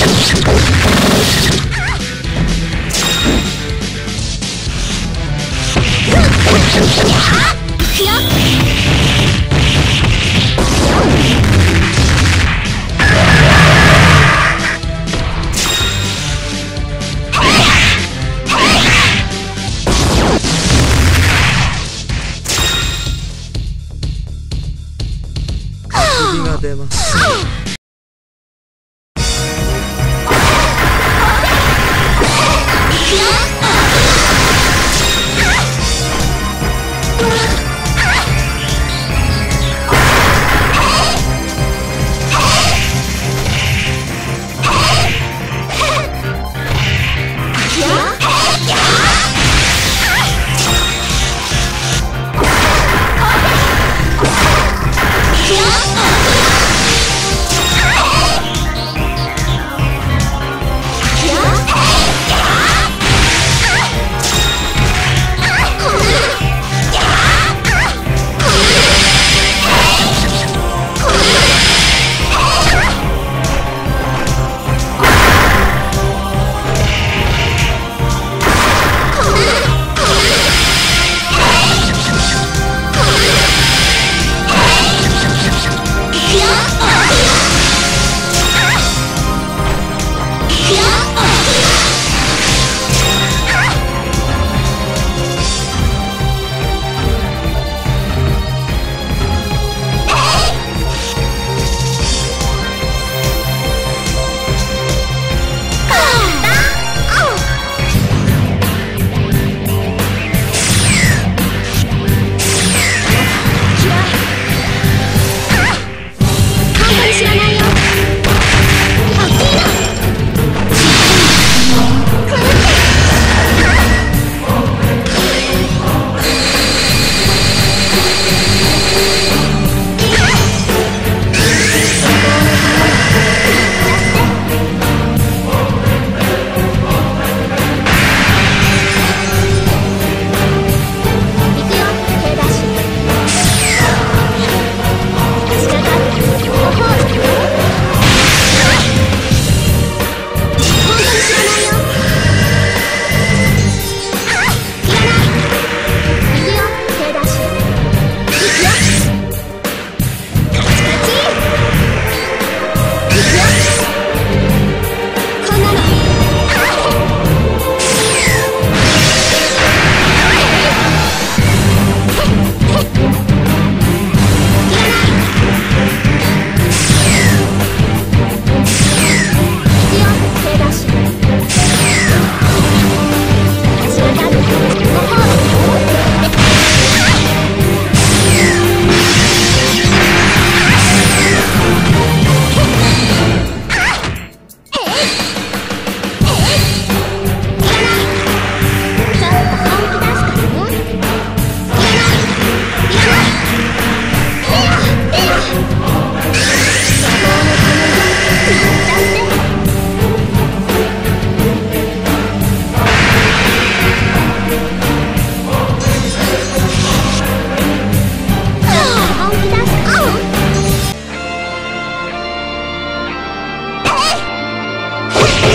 Ah! Yeah.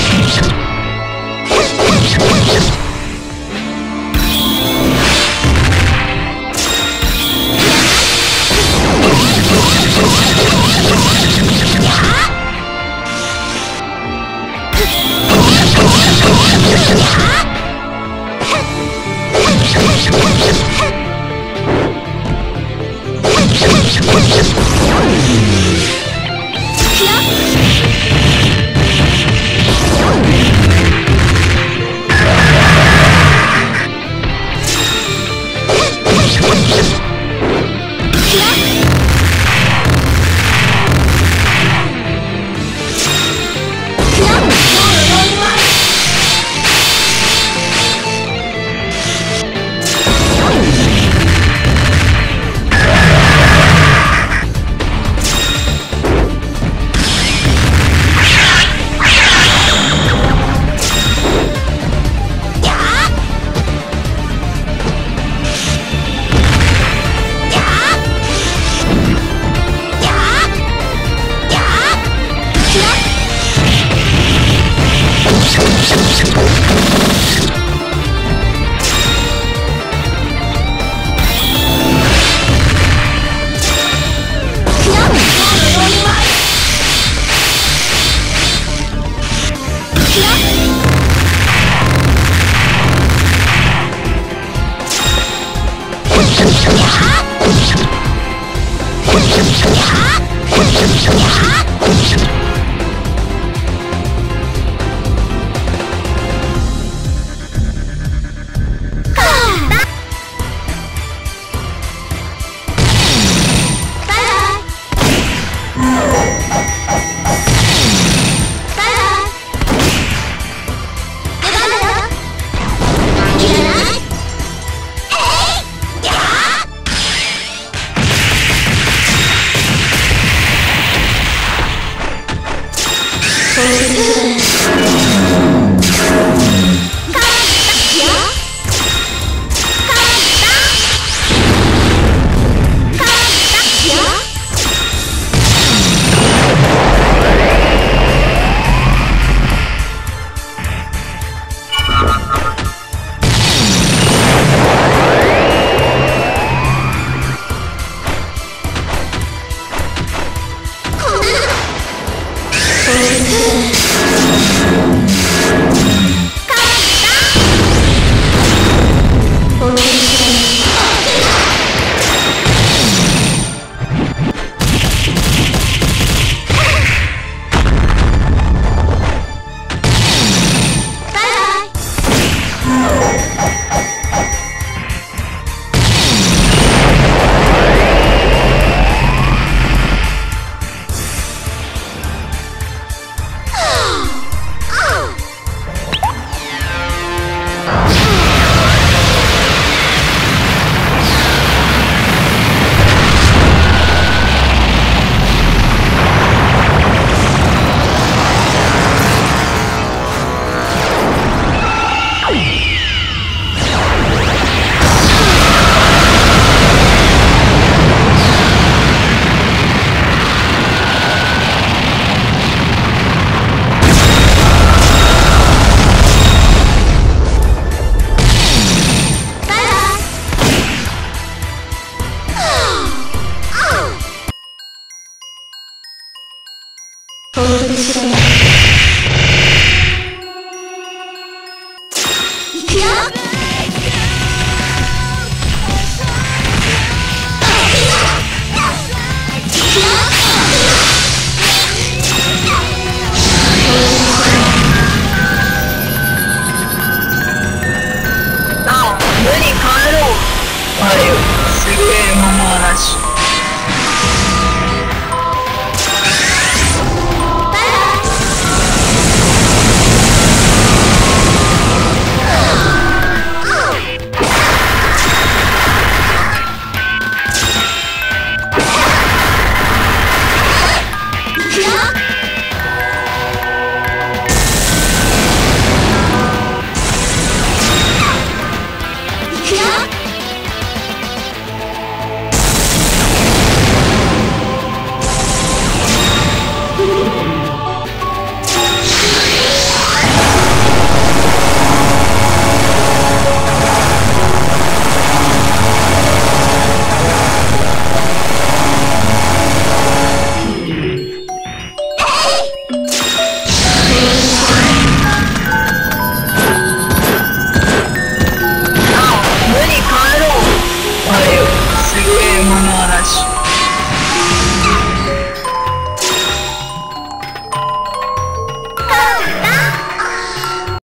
Yeah! よ。Listen. よすげえ桃嵐